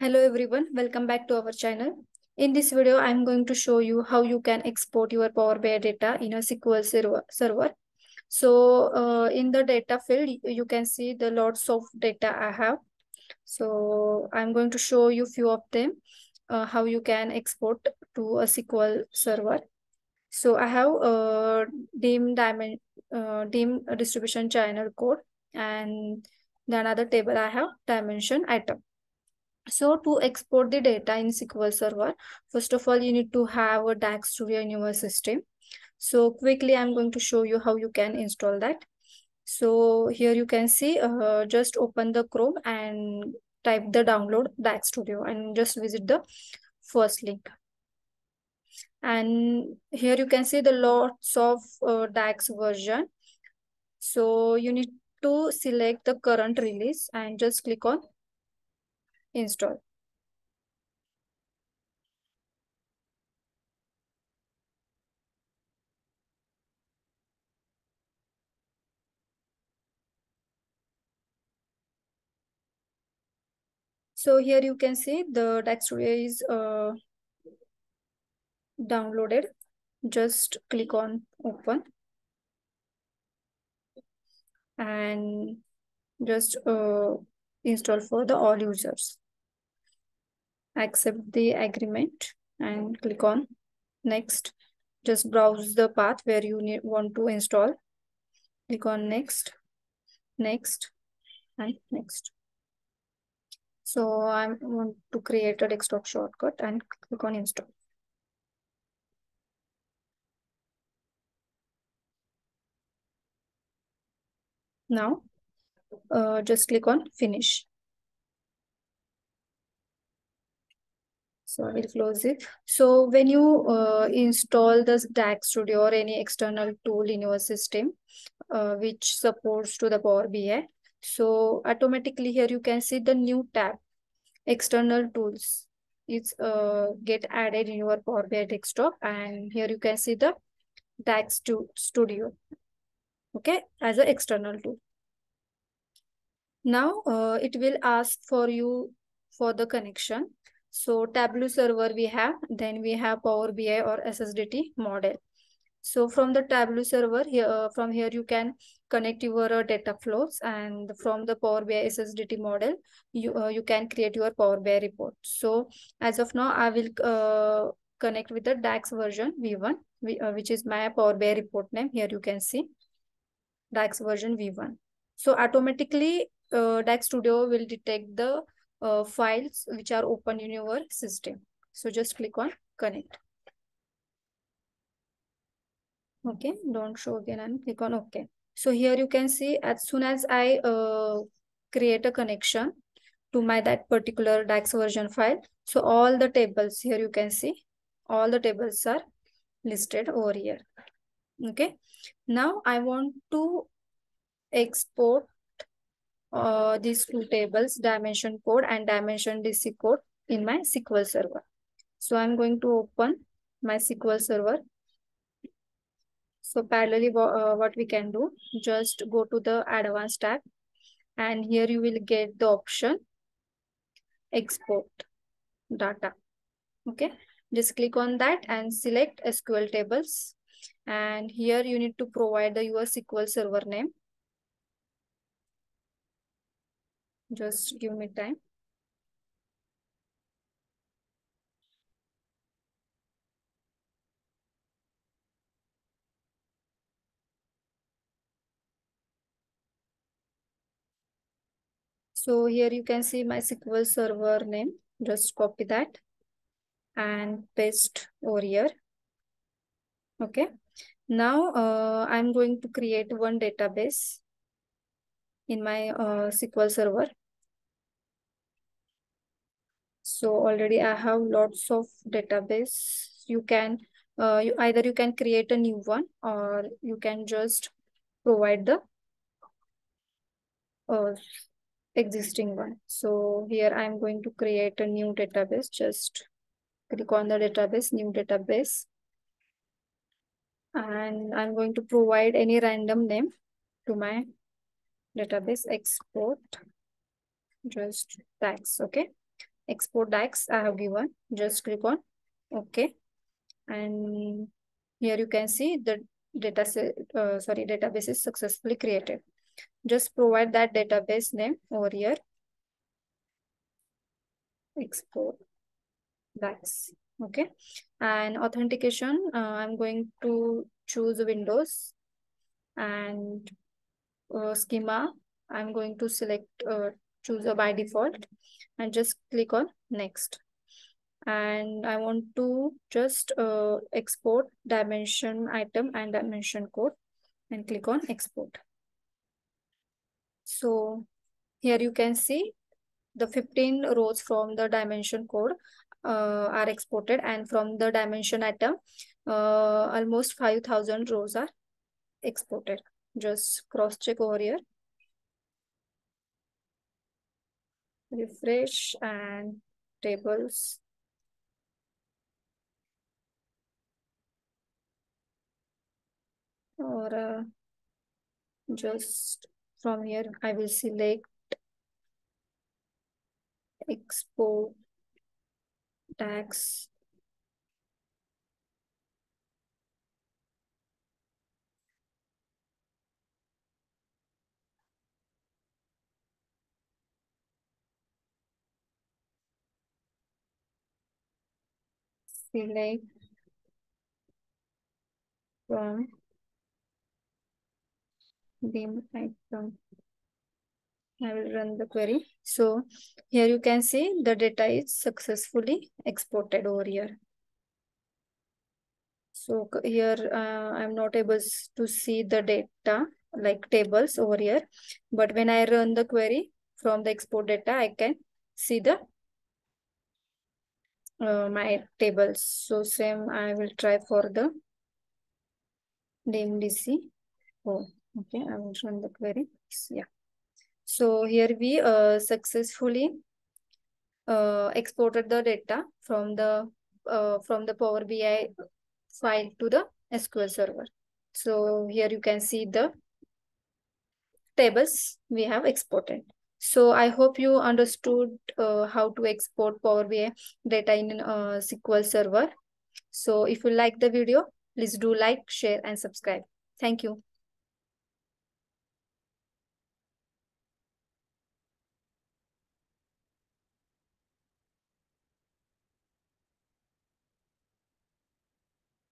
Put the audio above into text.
Hello everyone, welcome back to our channel. In this video, I'm going to show you how you can export your Power BI data in a SQL server. So uh, in the data field, you can see the lots of data I have. So I'm going to show you few of them, uh, how you can export to a SQL server. So I have a dim diamond, uh, dim distribution channel code and the another table I have dimension item. So to export the data in SQL Server, first of all, you need to have a DAX Studio in your system. So quickly, I'm going to show you how you can install that. So here you can see, uh, just open the Chrome and type the download DAX Studio and just visit the first link. And here you can see the lots of uh, DAX version. So you need to select the current release and just click on install. So here you can see the DAX Studio is uh, downloaded. Just click on open and just uh, install for the all users. Accept the agreement and click on next. Just browse the path where you need, want to install. Click on next, next, and next. So I want to create a desktop shortcut and click on install. Now, uh, just click on finish. So I will close it. So when you uh, install the DAX Studio or any external tool in your system, uh, which supports to the Power BI, so automatically here you can see the new tab, external tools. It's uh, get added in your Power BI desktop and here you can see the DAX Studio, okay, as an external tool. Now uh, it will ask for you for the connection. So Tabular server we have, then we have Power BI or SSDT model. So from the Tabular server, here uh, from here you can connect your uh, data flows and from the Power BI SSDT model, you, uh, you can create your Power BI report. So as of now, I will uh, connect with the DAX version V1, uh, which is my Power BI report name. Here you can see DAX version V1. So automatically uh, DAX Studio will detect the uh, files which are open in your system. So just click on connect. Okay, don't show again and click on OK. So here you can see as soon as I uh, create a connection to my that particular DAX version file, so all the tables here you can see, all the tables are listed over here. Okay, now I want to export uh, these two tables, dimension code and dimension DC code in my SQL server. So I'm going to open my SQL server. So parallelly, uh, what we can do, just go to the advanced tab and here you will get the option export data. Okay, just click on that and select SQL tables. And here you need to provide the your SQL server name. Just give me time. So here you can see my SQL server name. Just copy that and paste over here. Okay. Now uh, I'm going to create one database in my uh, SQL server. So already I have lots of database. You can uh, you, either you can create a new one or you can just provide the uh, existing one. So here I'm going to create a new database. Just click on the database, new database. And I'm going to provide any random name to my database export just DAX okay export DAX I have given. Just click on OK. And here you can see the data set, uh, sorry, database is successfully created. Just provide that database name over here. Export DAX. Okay. And authentication, uh, I'm going to choose Windows and uh, schema. I'm going to select choose a by default and just click on next and I want to just uh, export dimension item and dimension code and click on export. So here you can see the 15 rows from the dimension code uh, are exported and from the dimension item uh, almost 5000 rows are exported. Just cross check over here. Refresh and tables. Or uh, just from here I will select export DAX select from dim item. I will run the query. So here you can see the data is successfully exported over here. So here uh, I'm not able to see the data like tables over here. But when I run the query from the export data, I can see the uh, my tables. So same I will try for the DMDC. Oh, okay. I will run the query. Yeah. So here we uh, successfully uh, exported the data from the uh, from the Power BI file to the SQL Server. So here you can see the tables we have exported. So I hope you understood uh, how to export Power BI data in uh, SQL Server. So if you like the video, please do like, share and subscribe. Thank you.